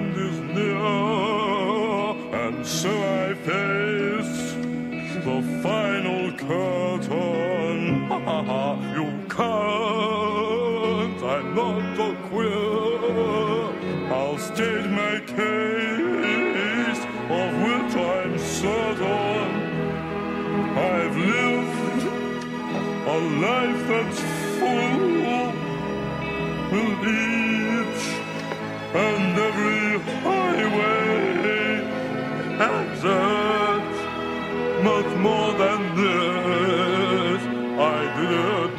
end is near, and so I face the final curtain. you can't, I'm not a queer. I'll state my case, of which I'm certain. I've lived a life that's full of each and every highway exit. Much more than this, I did